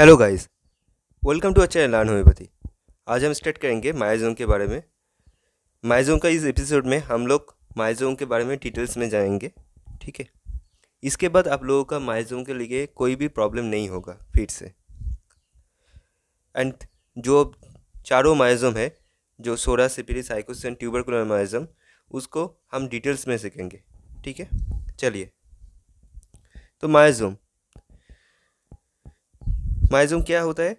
Hello guys welcome to अच्छा learn homeopathy आज हम स्टार्ट करेंगे मायाजोम के बारे में। मायाजोम का इस एपिसोड में हम लोग मायाजोम के बारे में डिटेल्स में जाएँगे, ठीक है? इसके बाद आप लोगों का मायाजोम के लिए कोई भी प्रॉब्लम नहीं होगा, फिर से। एंड जो चारों मायाजोम है, जो सोरा, सिपिरी, साइकोसिस एंड ट्यूबरकुलर मायाजम उसको हम डिटेल्स में सीखेंगे, ठीक है? चलिए। तो मायाजोम माइजोम क्या होता है?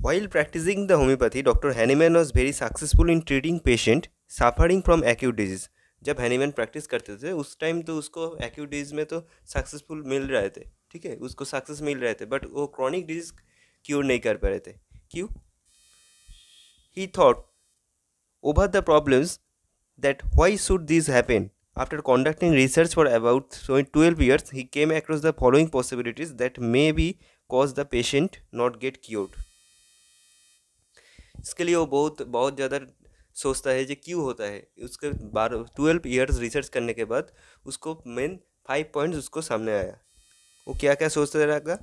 While practicing the homeopathy doctor Hahnemann was very successful in treating patient suffering from acute disease जब हैनीमैन प्रैक्टिस करते थे उस टाइम तो उसको एक्यूट डिज़ीज़ में तो सक्सेसफुल मिल रहे थे ठीक है? उसको सक्सेस मिल रहे थे बट वो क्रॉनिक डिज़ीज़ क्योर नहीं कर पा रहे थे। क्यों? He thought over the problems that why should this happen after conducting research for about 12 years, he came across the following possibilities that may be cause the patient not get cured. इसके लिए वो बहुत बहुत ज़्यादा सोचता है जो क्यों होता है। उसके बारह ट्वेल्व ईयर्स रिसर्च करने के बाद उसको मेन फाइव पॉइंट्स उसको सामने आया। वो क्या क्या सोचता रहेगा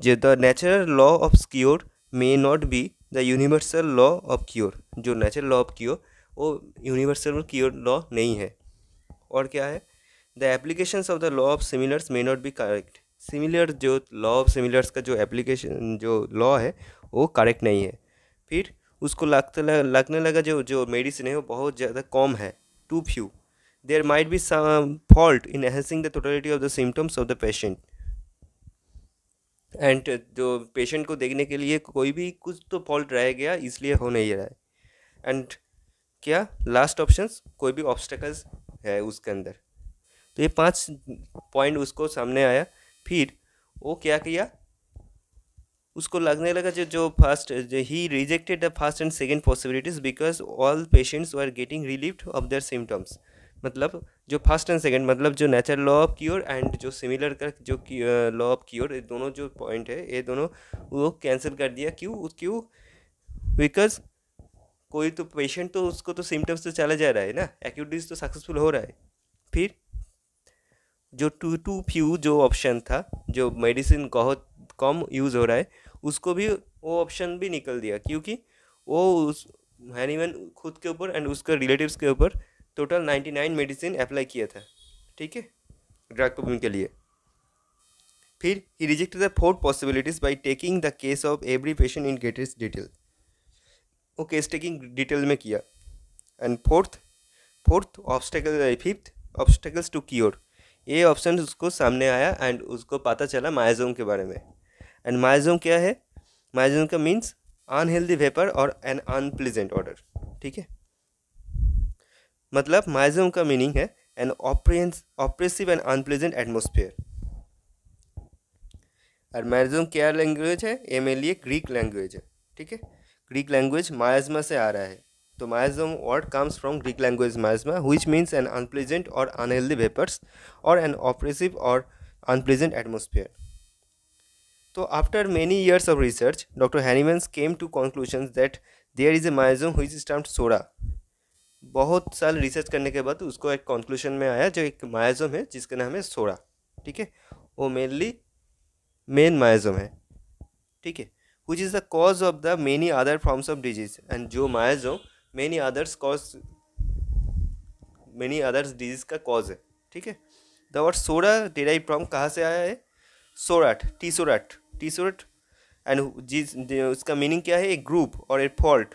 जो the natural law of cure may not be the universal law of cure जो नेचुरल लॉ ऑफ़ क्योर वो यूनिवर्सल क्योर लॉ नहीं है। और क्या है? The application of the law of similars may not be correct similar जो law of similars का जो एप्लीकेशन जो लॉ है, वो करेक्ट नहीं है। फिर उसको लगते लगने लगा जो जो मेडिसिन है, वो बहुत ज़्यादा कम है too few there might be some fault in enhancing the totality of the symptoms of the patient and जो पेशेंट को देखने के लिए कोई भी कुछ तो फॉल्ट रह गया, इसलिए हो नहीं रहा है। एंड क्या? लास्ट ऑप्शंस कोई भी ऑब्स्टेकल्स है उसके अंदर। तो ये पाँच पॉइंट उसको सामने आया। फिर वो क्या किया? उसको लगने लगा जो जो first he rejected the first and second possibilities because all patients are getting relieve of their symptoms मतलब जो फ़र्स्ट एंड सेकेंड मतलब जो natural law of cure and जो सिमिलर का, जो लॉ ऑफ़ क्योर ये दोनों जो पॉइंट है, ये दोनों वो कैंसिल कर दिया। क्यों? क्यों? बिकॉज़ कोई तो पेशेंट तो उसको तो सिम्टम्स तो चला जा रहा है ना? एक्यूट डिज़ीज़ तो सक्सेसफुल हो रहा है। फिर जो टू टू फ्यू जो ऑप्शन था, जो मेडिसिन बहुत कम यूज़ हो रहा है, उसको भी वो ऑप्शन भी निकल दिया। क्योंकि वो उस हैनीमैन खुद के ऊपर एंड उसके रिलेटिव्स के ऊपर total ninety nine medicine apply किया था। ठीक है? ड्रग प्रॉब्लम के लिए। फिर he rejected the fourth possibilities by taking the case of every patient in greatest detail वो केस टेकिंग डिटेल में किया। And fourth fourth obstacle fifth obstacles to cure ये ऑप्शन उसको सामने आया एंड उसको पता चला मायाजोम के बारे में। एंड मायाजोम क्या है? मायाजोम का मीन्स अनहेल्दी वेपर और एन अनप्लीजेंट ऑर्डर ठीक है? मतलब मायाजोम का मीनिंग है an oppressive oppressive and unpleasant atmosphere और मायाजोम क्या लैंग्वेज है? मेरे लिए ग्रीक लैंग्वेज है, ठीक है? ग्रीक लैंग्वेज मायाजमा से आ रहा है। तो miasm word comes from Greek language miasma which means an unpleasant और अनहेल्दी वेपर्स और एन ऑपरेसिव और अनप्लीजेंट एटमोसफियर तो after many years of research doctor Hahnemann's came to conclusion that there is a miasm which is termed psora बहुत साल research करने के बाद उसको एक कंक्लूजन में आया जो एक मायाजम है, जिसका नाम है सोरा ठीक है? वो मेनली मेन मायाजम है. ठीक है? Which is the cause of the many other forms of disease and जो myosome many others cause many others disease का कॉज है, ठीक है? The word psora derive from कहाँ से आया है? सोराट टी सोराट टी सोराट एंड जिस, उसका मीनिंग क्या है? एक ग्रुप और एक फॉल्ट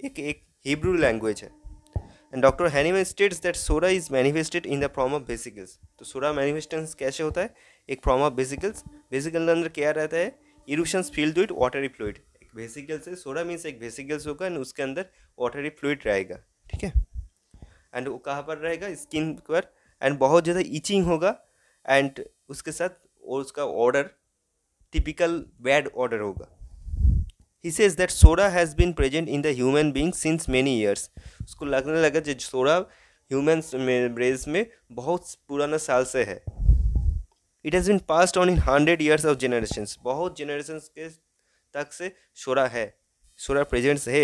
एक एक हिब्रू लैंग्वेज है। And doctor Hahnemann states that psora is manifested in the form of vesicles तो सोरा मैनिफेस्टेंस कैसे होता है? एक फॉर्म ऑफ़ बेसिकल्स बेसिकल अंदर क्या रहता है? Eruptions filled with watery fluid एक वेसिकल से सोडा मीन्स एक वेसिकल्स होगा एंड उसके अंदर वाटरी फ्लूड रहेगा, ठीक है? एंड वो कहाँ पर रहेगा? स्किन पर। एंड बहुत ज़्यादा ईचिंग होगा। एंड उसके साथ और उसका ऑर्डर टिपिकल बैड ऑर्डर होगा। He says that psora has been present in the human being since many years उसको लगने लगा जो सोडा ह्यूमन रेस में बहुत पुराना साल से है। It has been passed on in hundred years of generation बहुत जनरेशन के तक से शोरा है। शोरा प्रेजेंट्स है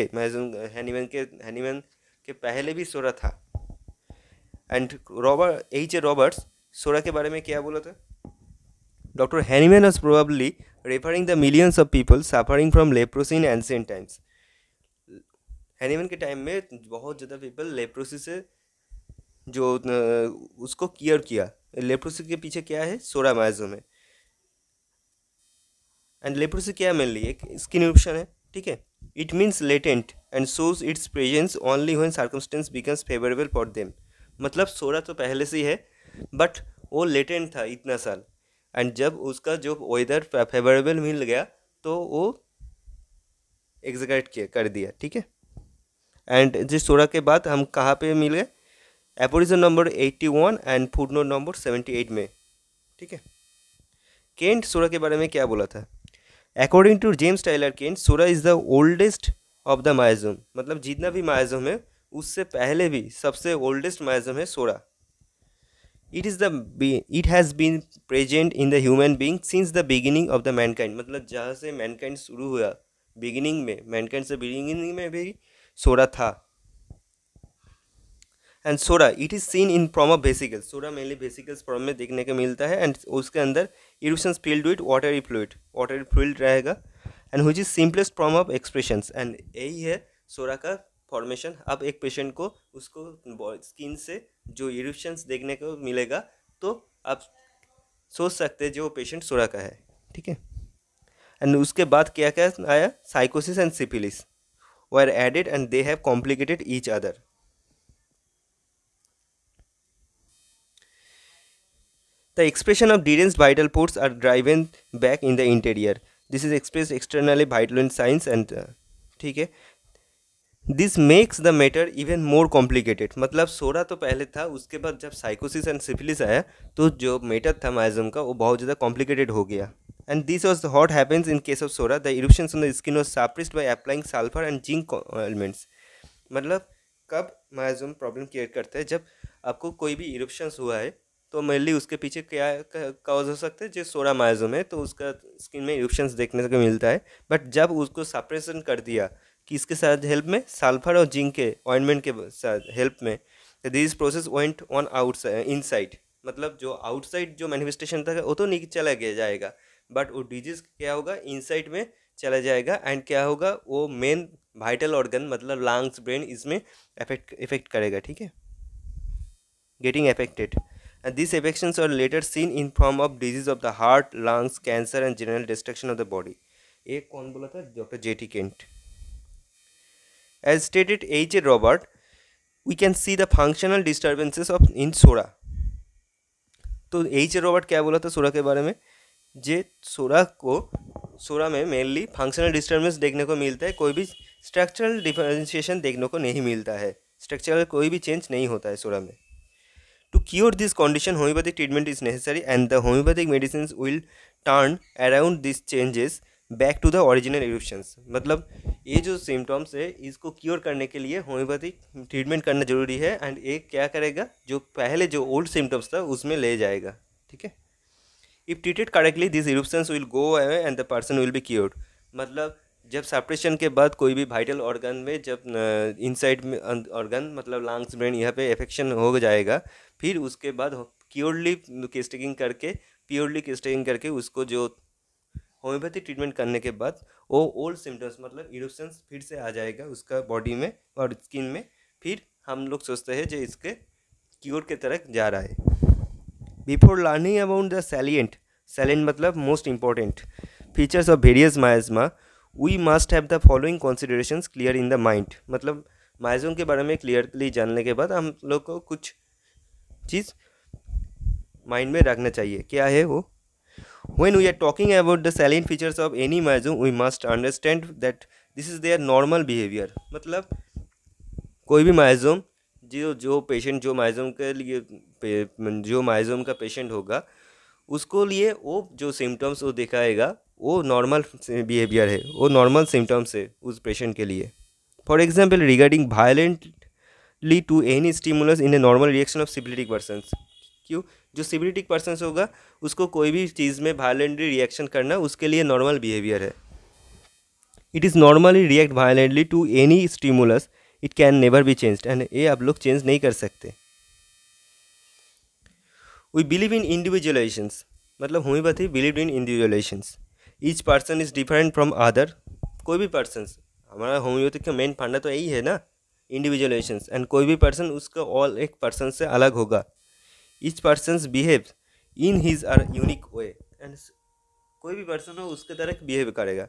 हैनीमैन के हैनीमैन के पहले भी शोरा था। And Robert H A Roberts psora के बारे में क्या बोला था? Doctor Hahnemann was probably referring the millions of people suffering from leprosy in ancient times Hahnemann के टाइम में बहुत ज़्यादा पीपल लेप्रोसी से जो उसको क्योर किया। लेप्रोसी के पीछे क्या है? सोरा माइजोम है एंड लेप्रोसी क्या मेनली एक स्किन इरप्शन है। ठीक है? It means latent and shows its presence only one circumstances becomes favourable for them मतलब सोरा तो पहले से ही है बट वो लेटेंट था इतना साल। एंड जब उसका जो वेदर फेवरेबल मिल गया तो वो एग्जीक्यूट किया, कर दिया, ठीक है? एंड जिस सोरा के बाद हम कहाँ पे मिल गए? Aphorism number eighty one and footnote number seventy eight में, ठीक है? केंट सोरा के बारे में क्या बोला था? According to James Tyler Kent psora is the oldest of the miasm मतलब जितना भी माइजम है, उससे पहले भी सबसे ओल्डेस्ट माइजम है psora it is the it has been present in the human being since the beginning of the mankind मतलब जहाँ से मैनकाइंड शुरू हुआ बिगिनिंग में मैनकाइंड से बिगिनिंग में भी सोरा था। And psora it is seen in form of vesicles psora mainly vesicles form में देखने को मिलता है एंड उसके अंदर eruptions filled with water fluid water fluid रहेगा। एंड हुई is simplest form of expressions and यही है सोरा का फॉर्मेशन अब एक पेशेंट को उसको स्किन से जो इरूशंस देखने को मिलेगा तो आप सोच सकते हैं जो पेशेंट सोरा का है। ठीक है? एंड उसके बाद क्या क्या आया? Sycosis and syphilis were added and they have complicated each other The expression of deranged vital ports are driven back in the interior. This is expressed externally vital science and uh, ठीक है? This makes the matter even more complicated मतलब psora तो पहले था उसके बाद जब साइकोसिस and syphilis आया तो जो मैटर था माइजम का वो बहुत ज़्यादा कॉम्प्लिकेटेड हो गया। And this was what happens in case of psora. The eruption on the skin was suppressed by applying sulphur and zinc elements मतलब कब माइजम प्रॉब्लम क्रिएट करता है? जब आपको कोई भी इरुप्शंस हुआ है तो मेनली उसके पीछे क्या काज हो सकता है जो सोरा माइजोम है तो उसका स्किन में इरुप्शंस देखने को मिलता है। बट जब उसको सप्रेशन कर दिया कि इसके साथ हेल्प में सल्फ़र और जिंक के ऑइंटमेंट के साथ हेल्प में this process went on outside inside मतलब जो आउटसाइड जो मैनिफेस्टेशन था, वो तो नहीं चला गया जाएगा। बट वो डिज़ीज़ क्या होगा? इनसाइड में चला जाएगा। एंड क्या होगा? वो मेन वाइटल ऑर्गन मतलब लंग्स ब्रेन इसमें इफ़ेक्ट इफ़ेक्ट करेगा, ठीक है? Getting affected and these affections are later seen in form of disease of the heart, lungs, cancer, and general destruction of the body. एक कौन बोला था? Doctor J T Kent as stated H A Robert we can see the functional disturbances of in psora तो H A Robert क्या बोला था सोरा के बारे में? जे सोरा को सोरा में मेनली फंक्शनल डिस्टर्बेंस देखने को मिलता है, कोई भी स्ट्रक्चरल डिफरेंशिएशन देखने को नहीं मिलता है। स्ट्रक्चरल कोई भी चेंज नहीं होता है सोरा में। To cure this condition, homeopathic treatment is necessary and the homeopathic medicines will turn around these changes back to the original eruptions मतलब ये जो सिम्टम्स है इसको क्योर करने के लिए होम्योपैथिक ट्रीटमेंट करना ज़रूरी है एंड एक क्या करेगा? जो पहले जो ओल्ड सिम्टम्स था उसमें ले जाएगा ठीक है? If treated correctly this eruptions will go away and the person will be cured मतलब जब सेपरेशन के बाद कोई भी वाइटल ऑर्गन में जब इनसाइड में ऑर्गन मतलब लंग्स ब्रेन यहाँ पे इफेक्शन हो जाएगा, फिर उसके बाद क्योरली केस्टिंग करके प्योरली केस्टिंग करके उसको जो होम्योपैथी ट्रीटमेंट करने के बाद, वो ओल्ड सिम्टम्स मतलब इरोशंस फिर से आ जाएगा उसका बॉडी में और स्किन में। फिर हम लोग सोचते हैं जो इसके क्योर के तरह जा रहा है। Before learning about the salient salient मतलब most important features of various miasma we must have the following consideration clear in the mind मतलब माइजोम के बारे में क्लियरली जानने के बाद हम लोग को कुछ चीज़ माइंड में रखना चाहिए। क्या है वो? When we are talking about the salient features of any myosome we must understand that this is their normal behavior. मतलब कोई भी माइजोम जो जो पेशेंट जो माइजोम के लिए, जो माइजोम का पेशेंट होगा उसको लिए वो जो सिम्टम्स वो दिखाएगा, वो नॉर्मल बिहेवियर है, वो नॉर्मल सिम्टम्स है उस पेशेंट के लिए। For example regarding violently to any stimulus in a normal reaction of syphilitic person क्यों? जो सिबिलिटिक पर्सन होगा, उसको कोई भी चीज़ में वायलेंटली रिएक्शन करना, उसके लिए नॉर्मल बिहेवियर है। It is normally react violently to any stimulus it can never be change and ये आप लोग चेंज नहीं कर सकते। वी बिलीव इन इंडिविजुअलाइजेंस मतलब homoeopathy believe in individualisations each person is different from other कोई भी पर्सन हमारा होम्योपैथिक का मेन फंडा तो यही है ना इंडिविजुअलेशंस एंड कोई भी पर्सन उसका ऑल एक पर्सन से अलग होगा. Each person behave in his or unique way and कोई भी पर्सन हो, उसके तरह बिहेव करेगा.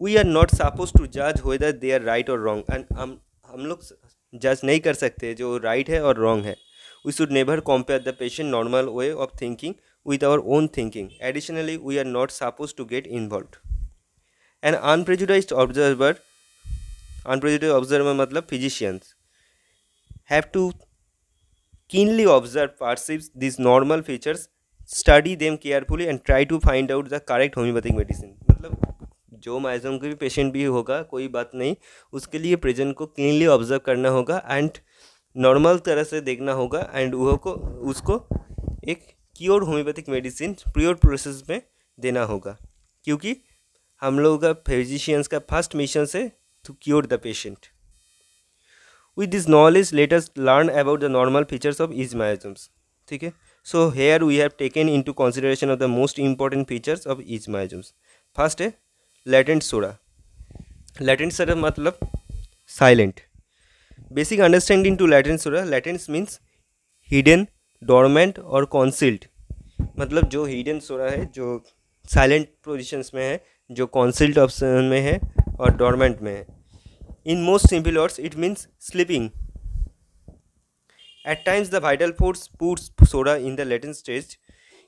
We are not suppose to जज वेदर दे आर राइट और रॉन्ग एंड हम हम लोग जज नहीं कर सकते जो राइट है और रॉन्ग है. We should never compare the patient normal way of thinking with our own thinking. Additionally, we are not supposed to get involved. An unprejudiced observer, unprejudiced observer matlab physicians, have to keenly observe, perceive these normal features, study them carefully and try to find out the correct homeopathic medicine. मतलब जो माइजोम के भी patient भी होगा कोई बात नहीं उसके लिए प्रेजेंट को क्लीनली ऑब्ज़र्व करना होगा एंड नॉर्मल तरह से देखना होगा एंड वह को, उसको एक cure homoeopathic medicine pure process में देना होगा। क्योंकि हम लोगों का फिजिशियंस का फ़र्स्ट मिशन से to cure the patient with this knowledge let us learn about the normal features of is miasms ठीक है? So here we have taken into consideration of the most important features of is miasms first है latent psora latent psora मतलब silent basic understanding to latent psora latents means hidden dormant और concealed मतलब जो hidden सोरा है, जो silent positions में है, जो कॉन्सिल्ड ऑप्शन में है और डोरमेंट में है. In most simple words it means sleeping at times the vital force puts psora in the latent stage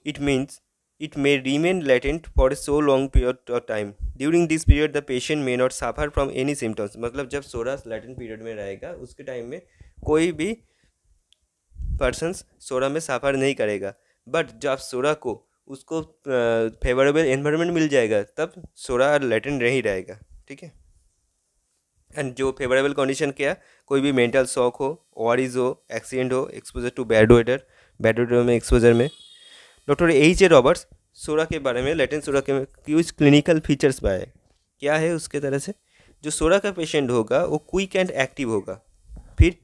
it means it may remain latent for a so long period of time during this period the patient may not suffer from any symptoms मतलब जब soda latent period में रहेगा, उसके time में कोई भी persons soda में सफ़र नहीं करेगा। बट जब सोडा को, उसको फेवरेबल एनवायरनमेंट मिल जाएगा, तब सोडा लेटेंट नहीं रहेगा। ठीक है? एंड जो फेवरेबल कंडीशन क्या, कोई भी मेंटल शॉक हो वॉरिज हो एक्सीडेंट हो exposure to bad weather bad weather में एक्सपोजर में doctor H A Roberts, psora के बारे में लेटेंट सोरा के कुछ क्लिनिकल फीचर्स पाए क्या है उसके तरह से? जो सोरा का पेशेंट होगा, वो क्विक एंड एक्टिव होगा। फिर,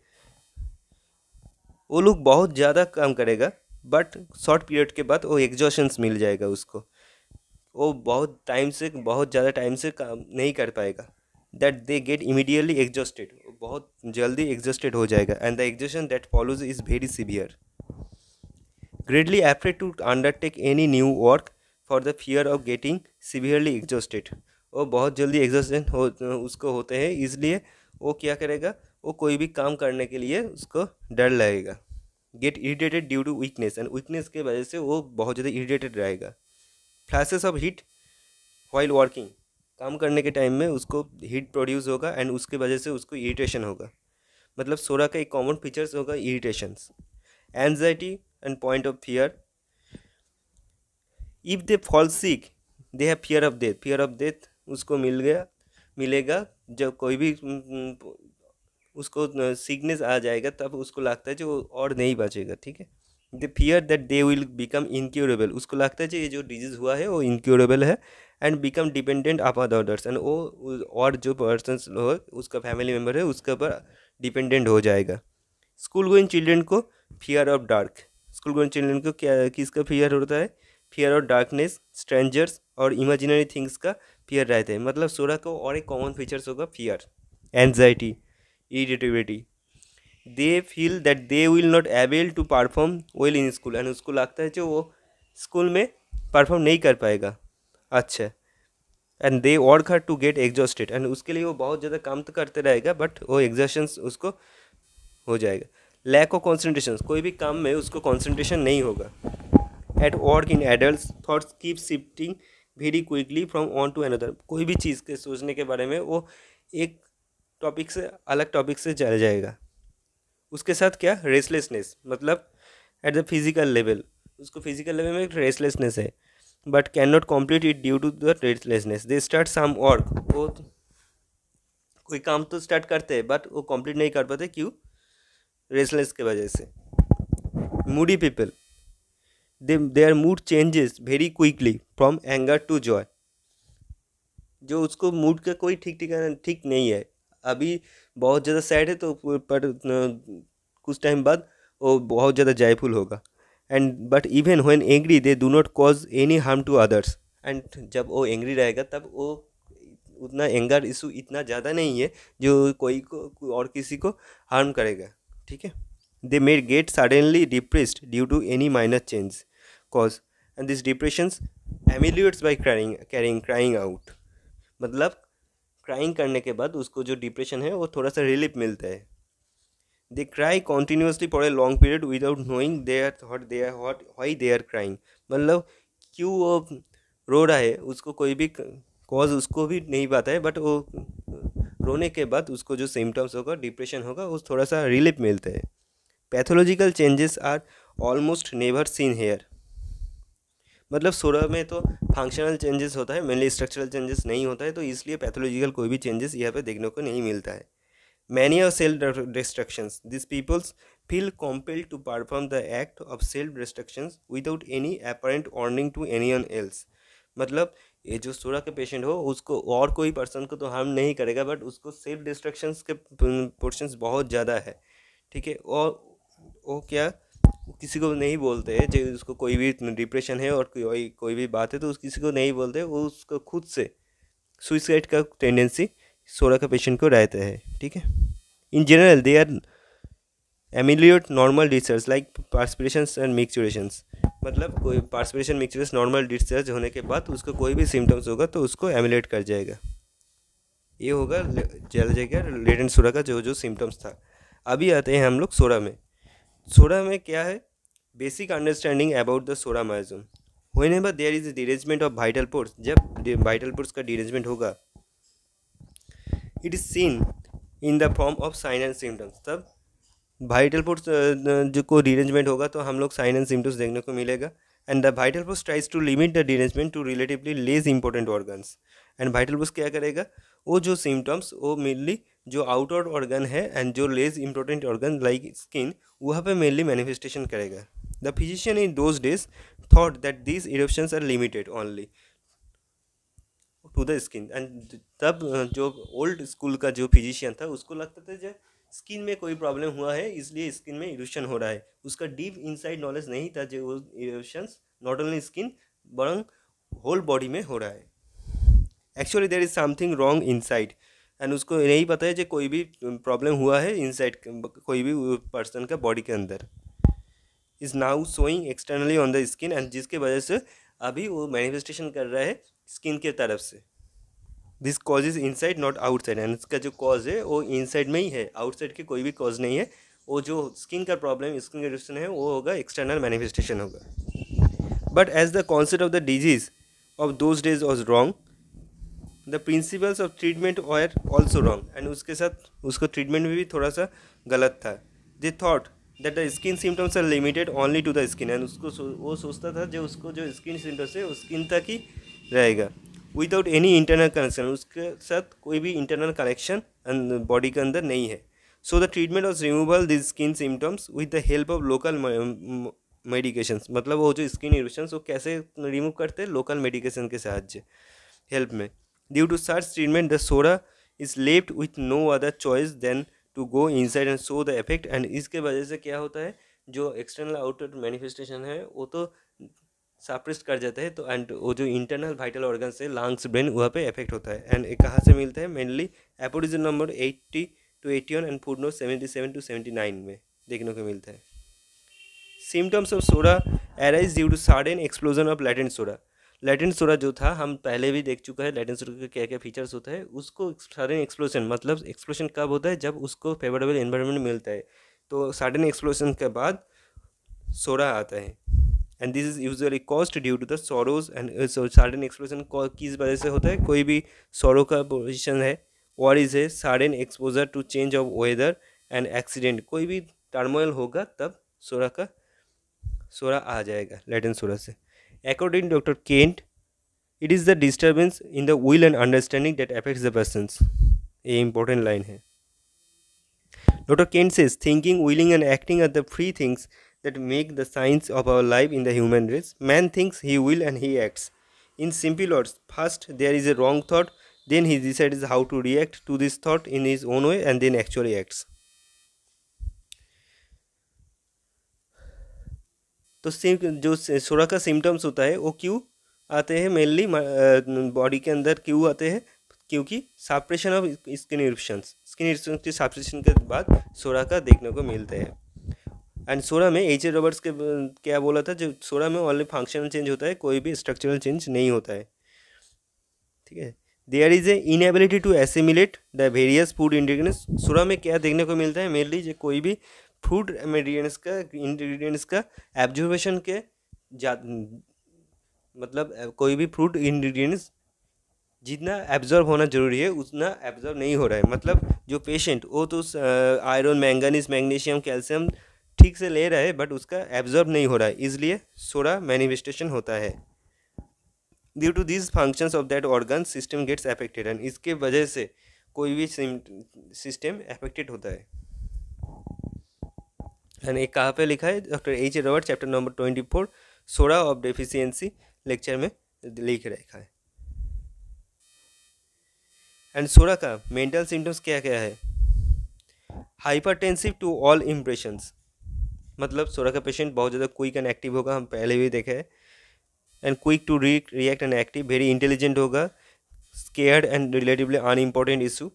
वो लोग बहुत ज़्यादा काम करेगा, बट शॉर्ट पीरियड के बाद वो एग्जॉशंस मिल जाएगा उसको। वो बहुत टाइम से, बहुत ज़्यादा टाइम से काम नहीं कर पाएगा। That they get immediately exhausted बहुत जल्दी एग्जॉस्टेड हो जाएगा। And the exhaustion that follows is very severe greatly afraid to undertake any new work for the fear of getting severely exhausted वो बहुत जल्दी एग्जॉस्टेड हो, उसको होते हैं, इसलिए वो क्या करेगा? वो कोई भी काम करने के लिए उसको डर लगेगा। Get irritated due to weakness and weakness के वजह से वो बहुत ज़्यादा इरीटेटेड रहेगा। Flashes of heat while working काम करने के टाइम में उसको हीट प्रोड्यूस होगा एंड उसके वजह से उसको इरीटेशन होगा। मतलब सोरा का एक कॉमन फीचर्स होगा irritations anxiety and point of fear if they fall sick they have fear of death fear of death उसको मिल गया, मिलेगा। जब कोई भी उसको सिकनेस आ जाएगा, तब उसको लगता है जो और नहीं बचेगा, ठीक है? The fear that they will become incurable उसको लगता है जो ये जो डिज़ीज़ हुआ है, वो इनक्योरेबल है and become dependent up others and वो और जो पर्सन हो, उसका फैमिली मेंबर है, उसके ऊपर डिपेंडेंट हो जाएगा। स्कूल गोइंग चिल्ड्रेन को fear of dark school going children को क्या किसका फियर होता है? फियर ऑफ़ डार्कनेस स्ट्रेंजर्स और इमेजिनरी थिंग्स का फियर रहता है। मतलब सोरा को और एक कॉमन फीचर्स होगा fear anxiety irritability they feel that they will not able to perform well in school and उसको लगता है जो वो स्कूल में परफॉर्म नहीं कर पाएगा। अच्छा। And they work hard to get exhausted and उसके लिए वो बहुत ज़्यादा काम तो करते रहेगा बट वो एग्जॉशंस उसको हो जाएगा। लैक ऑफ़ कॉन्सेंट्रेशन कोई भी काम में उसको कॉन्सेंट्रेशन नहीं होगा। At work in adult thoughts keep shifting very quickly from one to another कोई भी चीज़ के सोचने के बारे में वो एक टॉपिक से, अलग टॉपिक से चल जाएगा। उसके साथ क्या? रेसलेसनेस मतलब एट द फ़िज़िकल लेवल उसको फ़िज़िकल लेवल में एक रेसलेसनेस है। But can not complete it due to the restlessness they start some work वो कोई काम तो स्टार्ट करते हैं बट वो कंप्लीट नहीं कर पाते, क्यों? रेसलेस के वजह से। Moody people they their mood changes very quickly from anger to joy जो उसको मूड का कोई ठीक ठिकाना ठीक नहीं है। अभी बहुत ज़्यादा सैड है तो पर, कुछ टाइम बाद वो बहुत ज़्यादा जयफुल होगा। And but even when angry they do not cause any harm to others and जब वो एंग्री रहेगा, तब वो उतना एंगर इशू इतना ज़्यादा नहीं है जो कोई को, और किसी को हार्म करेगा। ठीक है? They made get suddenly depressed due to any minor change cause and this depressions ameliorates by crying carrying crying out मतलब क्राइंग करने के बाद उसको जो डिप्रेशन है, वो थोड़ा सा रिलीफ मिलता है। They cry continuously for a long period without knowing they are what they are what why they are crying मतलब क्यों वो रो रहा है, उसको कोई भी कॉज उसको भी नहीं पता है बट वो रोने के बाद उसको जो सिम्टम्स होगा डिप्रेशन होगा उस थोड़ा सा रिलीफ मिलता है। Pathological changes are almost never seen here मतलब सोरा में तो फंक्शनल चेंजेस होता है मेनली स्ट्रक्चरल चेंजेस नहीं होता है तो इसलिए पैथोलॉजिकल कोई भी चेंजेस यहाँ पे देखने को नहीं मिलता है। Many of self destructions this peoples feel compelled to perform the act of self destructions without any apparent earning to any else मतलब ये जो सोरा के पेशेंट हो, उसको और कोई पर्सन को तो हार्म नहीं करेगा बट उसको सेल्फ डिस्ट्रक्शंस के पोर्शंस बहुत ज़्यादा है। ठीक है? और वो क्या, किसी को नहीं बोलते हैं, जो उसको कोई भी डिप्रेशन है और कोई कोई भी बात है तो उस किसी को नहीं बोलते, वो उसको खुद से सुइसाइड का टेंडेंसी सोरा का पेशेंट को रहता है। ठीक है? In general they are ameliorate normal discharge like perspiration and micturitions मतलब कोई पार्सपेशन मिक्चुरेस नॉर्मल डिस्चार्ज होने के बाद उसको कोई भी सिम्टम्स होगा तो उसको एमिलेट कर जाएगा। ये होगा जल जाएगा लेटेंट सोरा का जो जो सिम्टम्स था। अभी आते हैं हम लोग सोरा में। सोरा में क्या है? Basic understanding about the psora miasm whenever there is derangement of vital forces जब वाइटल पोर्ट्स का डिरेजमेंट होगा it is seen in the form of sign and symptoms तब वाइटल फोर्स जो को डिरेंजमेंट होगा तो हम लोग साइन एंड सिम्टम्स देखने को मिलेगा। And the vital force tries to limit the derangement to relatively less important organs and vital force क्या करेगा? वो जो सिम्टम्स वो मेनली जो आउटवर्ड ऑर्गन है एंड जो less important organ like skin वहाँ पे मेनली मैनिफेस्टेशन करेगा। The physician in those days thought that these eruptions are limited only to the skin and तब जो ओल्ड स्कूल का जो फिजिशियन था, उसको लगता था जो स्किन में कोई प्रॉब्लम हुआ है, इसलिए स्किन में इरोशन हो रहा है। उसका डीप इनसाइड नॉलेज नहीं था जो इरोशंस, नॉट ओनली स्किन, बरंग होल बॉडी में हो रहा है। Actually there is something wrong inside and उसको नहीं पता है कि कोई भी प्रॉब्लम हुआ है इनसाइड कोई भी पर्सन का बॉडी के अंदर। Is now showing externally on the skin and जिसके वजह से अभी वो मैनिफेस्टेशन कर रहा है स्किन के तरफ़ से। This cause is inside not outside and इसका जो कॉज है, वो इनसाइड में ही है. आउटसाइड के कोई भी कॉज नहीं है. वो जो स्किन का प्रॉब्लम स्किन का रिएक्शन है, वो होगा एक्सटर्नल मैनिफेस्टेशन होगा. But as the concept of the disease of those days was wrong the principles of treatment are also wrong and उसके साथ, उसको ट्रीटमेंट भी थोड़ा सा गलत था. They thought that the skin symptoms are limited only to the skin and उसको वो सोचता था जो उसको जो स्किन सिम्टम्स है, वो स्किन तक ही रहेगा. विदाउट एनी इंटरनल कनेक्शन उसके साथ कोई भी इंटरनल कनेक्शन बॉडी के अंदर नहीं है। So the treatment of removal this skin symptoms with the help of local medication मतलब वो जो स्किन इरोशन वो कैसे रिमूव करते हैं? लोकल मेडिकेशन के साहाଯ୍य हेल्प में। Due to search treatment the psora is left with no other choice than to go inside and show the effect and इसके वजह से क्या होता है? जो एक्सटर्नल आउटर मैनिफेस्टेशन है, वो तो सप्रेस कर जाते हैं तो एंड वो जो इंटरनल वाइटल ऑर्गन से लंग्स ब्रेन वहाँ पे इफ़ेक्ट होता है। एंड कहाँ से मिलता है? Mainly aphorism number eighty to eighty one and footnote seventy seven to seventy nine में देखने को मिलता है। Symptoms of psora arise due to sudden explosion of latent psora latent psora जो था, हम पहले भी देख चुका है लेटेंट सोडा के क्या क्या फीचर्स होता है, उसको सार्डन एक्सप्लोजन मतलब एक्सप्लोजन कब होता है? जब उसको फेवरेबल इन्वायरमेंट मिलता है। तो सार्डन एक्सप्लोजन के बाद सोडा आता है। And this is usually caused due to the sorrows and sudden explosion किस वजह से होता है? कोई भी सोरो का पोजिशन है और इज़ है sudden exposure to change of weather and accident कोई भी टर्मोइल होगा, तब सोरा का सोरा आ जाएगा लेटिन सोरा से। According doctor Kent it is the disturbance in the will and understanding that affects the persons ये इंपॉर्टेंट लाइन है। Doctor Kent says thinking willing and acting are the three things that make the signs of our life in the human race. Man thinks he will and he acts. In simple words, first there is a wrong thought, then he decides how to react to this thought in his own way and then actually acts. तो सिम जो psora का symptoms होता है वो क्यों आते हैं मेनली बॉडी के अंदर क्यों आते हैं क्योंकि suppression of skin eruptions skin eruption के साप्रेशन के बाद सोरा का देखने को मिलते हैं एंड सोरा में एच ए रॉबर्ट्स के, क्या बोला था? जो सोरा में ओनली फंक्शनल चेंज होता है, कोई भी स्ट्रक्चरल चेंज नहीं होता है। ठीक है? There is a inability to assimilate the various food ingredients psora में क्या देखने को मिलता है? मेनली जो कोई भी फ़ूड इंग्रीडियंट्स का इंग्रीडियंट्स का एब्जॉर्वेशन के जा मतलब कोई भी फ्रूट इंग्रीडियंट्स जितना एब्जॉर्ब होना ज़रूरी है, उतना एब्जॉर्ब नहीं हो रहा है। मतलब जो पेशेंट वो तो आयरन मैंगनीज मैग्नीशियम कैल्शियम ठीक से ले रहा है बट उसका एब्जॉर्ब नहीं हो रहा है। इसलिए सोडा मैनिफेस्टेशन होता है। Due to this functions of that organ system gets affected and इसके वजह से कोई भी सिस्टम अफेक्टेड होता है। एंड एक कहाँ पे लिखा है? Doctor H Robert chapter number twenty four psora of deficiency lecture में लिख रखा है। एंड सोडा का मेंटल सिम्टम्स क्या क्या है? हाइपरटेंसिव टू ऑल इम्प्रेशंस मतलब सोरा का पेशेंट बहुत ज़्यादा क्विक एंड एक्टिव होगा, हम पहले भी देखे and quick to re react and active very intelligent होगा। Scared and relatively unimportant issue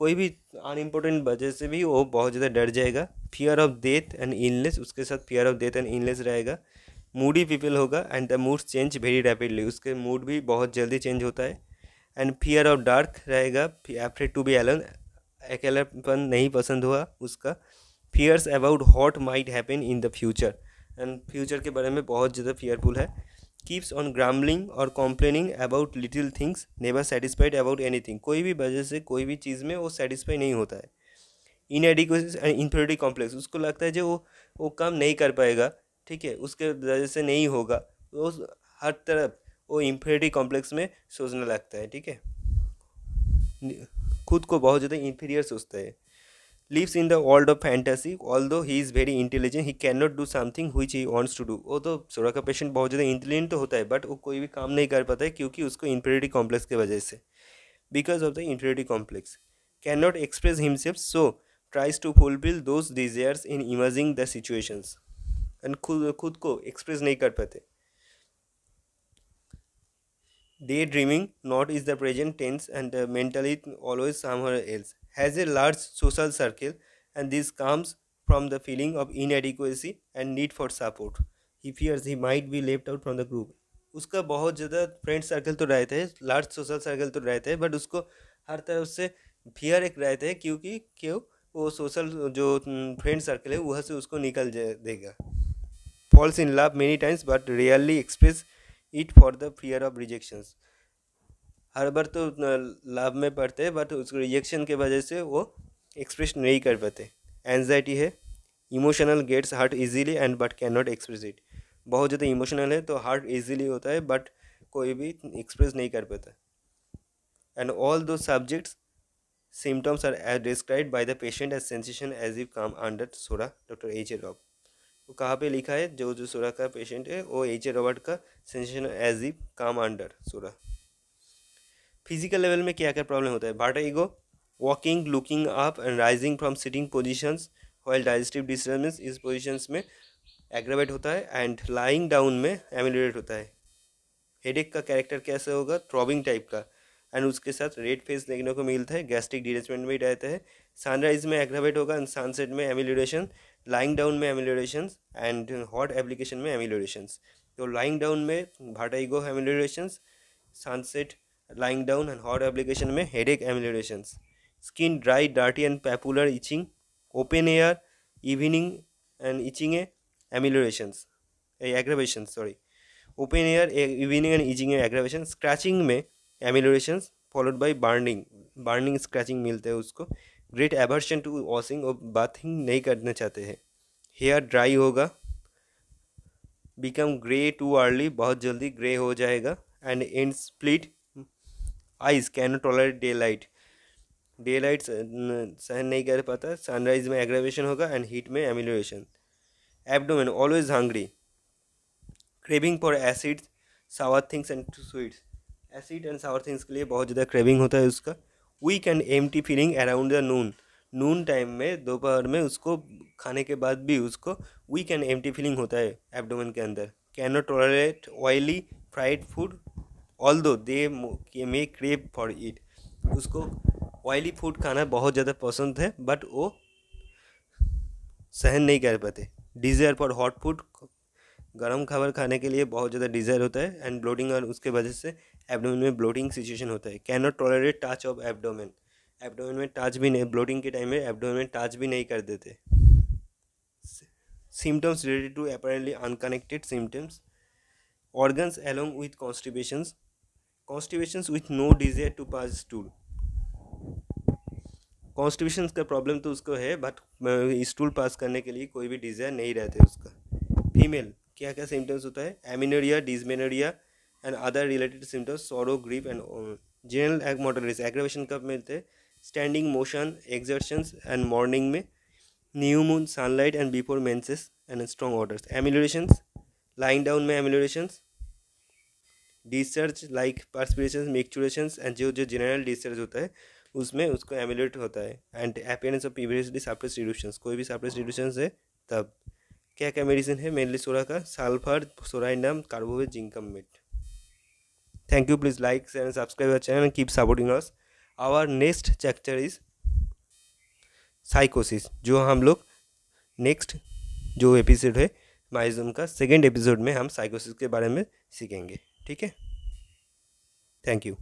कोई भी अनइम्पोर्टेंट वजह से भी वो बहुत ज़्यादा डर जाएगा। फियर ऑफ़ डेथ एंड इनलेस उसके साथ fear of death and illness रहेगा। मूडी पीपल होगा and the mood change very rapidly उसके मूड भी बहुत जल्दी चेंज होता है। एंड फियर ऑफ़ डार्क रहेगा एफ्रेड टू बी एलन अकेलापन नहीं पसंद हुआ उसका। Fears about what might happen in the future and future के बारे में बहुत ज़्यादा फियरफुल है। कीप्स ऑन ग्रामलिंग और complaining about little things never satisfied about anything कोई भी वजह से कोई भी चीज़ में वो सेटिस्फाई नहीं होता है। Inadequacy and inferiority complex उसको लगता है जो वो वो काम नहीं कर पाएगा, ठीक है? उसके वजह से नहीं होगा। वो हर तरफ़ वो इन्फिनिटी कॉम्प्लेक्स में सोचने लगता है, ठीक है? खुद को बहुत ज़्यादा इन्फीरियर सोचता है। The world of fantasy although he is very intelligent he can not do something which he wants to do वो तो सोरा का पेशेंट बहुत ज़्यादा इंटेलिजेंट तो होता है बट वो कोई भी काम नहीं कर पाता है क्योंकि उसको इन्फिनिटी कॉम्प्लेक्स की वजह से। Because of the inferiority complex can not express himself so tries to fulfil those desires in emerging the situations and खुद खुद को एक्सप्रेस नहीं कर पाते। Daydreaming not is the present tense and mentally always somewhere else has a large social circle and this comes from the feeling of inadequacy and need for support he fears he might be left out from the group उसका बहुत ज़्यादा friend circle तो रहते हैं large social circle तो रहते हैं but उसको हर तरफ़ से फियर एक रहते हैं, क्योंकि क्यों? वो सोशल जो फ्रेंड सर्कल है, वह से उसको निकल देगा। Falls in love many times but rarely express it for the fear of rejections. हर बार तो लाभ में पढ़ते हैं बट उसको रिएक्शन के वजह से वो एक्सप्रेस नहीं कर पाते। एनजाइटी है emotional gets hurt easily and but can not express it बहुत ज़्यादा इमोशनल है तो हार्ट इजीली होता है बट कोई भी एक्सप्रेस नहीं कर पाता। And although subjects symptoms are describe by the patient as sensation as if come under psora doctor H A Rob वो कहाँ पे लिखा है? जो जो सोरा का पेशेंट है, वो एच ए रॉबर्ट का sensation as if come under psora physical level में क्या क्या प्रॉब्लम होता है? Ego walking looking up and rising from sitting positions while digestive disturbance इस पोजिशंस में एग्रेवेट होता है एंड लाइंग डाउन में एमिलेट होता है। हेडेक का कैरेक्टर कैसे होगा? थ्रॉबिंग टाइप का। एंड उसके साथ रेड फेस देखने को मिलता है गैस्ट्रिक डिरेचमेंट भी रहता है। सनराइज में एग्रावेट होगा एंड सनसेट में एमिलेशन लाइंग डाउन में एमिलोरेशन एंड हॉट एप्लीकेशन में एमिलोरेशन तो लाइंग डाउन में vertigo amelioration sunset lying down and hot application में headache amelioration skin dry dirty and papular itching open air evening and itching amelioration aggravation sorry open air evening and itching aggravation scratching में amelioration followed by burning burning scratching मिलते हैं उसको. Great aversion to washing और bathing नहीं करना चाहते हैं. Hair dry होगा. बिकम ग्रे टू अर्ली बहुत जल्दी ग्रे हो जाएगा. And and split eyes can tolerate daylight daylight सहन नहीं कर पाता, सनराइज में एग्रेवेशन होगा एंड हीट में amelioration abdomen, always hungry. Craving for acid sour things and sweets. Acid and sour things के लिए बहुत ज़्यादा क्रेविंग होता है उसका। Weak and empty feeling around the noon. Noon time में, दोपहर में उसको, खाने के बाद भी उसको वीक एंड टी फीलिंग होता है एबडोमन के अंदर। Can not tolerate oily fried food? Although they may crave for it उसको ऑयली फ़ूड खाना बहुत ज़्यादा पसंद है बट वो सहन नहीं कर पाते। डिज़ायर फॉर हॉट फ़ूड गर्म खाबर खाने के लिए बहुत ज़्यादा डिज़ायर होता है एंड ब्लोटिंग और उसके वजह से एबडोमेन में ब्लोटिंग सिचुएशन होता है। Can not tolerate touch of abdomen abdomen में टच भी नहीं ब्लोटिंग के टाइम में एबडोमेन में टच भी नहीं कर देते। Symptoms related to apparently unconnected symptoms organs along with constipations constipations with no desire to pass stool constipation का प्रॉब्लम तो उसको है बट स्टूल पास करने के लिए कोई भी डिज़ायर नहीं रहते उसका। फीमेल क्या क्या सिम्टम्स होता है? Amenorrhoea dysmenorrhoea and other related symptoms sorrow grief and general egg मोटरिस एग्रेवेशन कब मिलते हैं? Standing motion exertions and morning में। New moon sunlight and before menses and strong odours ameliorations lying down में ameliorations discharge like perspiration micturitions and जो जो general discharge होता है, उसमें उसको एमिलेट होता है। And appearance of previously suppress eruptions कोई भी सप्रेस रिड्यूशंस है, तब। क्या क्या मेडिसिन है? मेनली सोरा का sulphur psorinum carbo veg zincum met thank you please like share and subscribe our channel keep supporting us our next chapter is साइकोसिस जो हम लोग नेक्स्ट जो एपिसोड है माइजम का सेकेंड एपिसोड में हम साइकोसिस के बारे में सीखेंगे। ठीक है? Thank you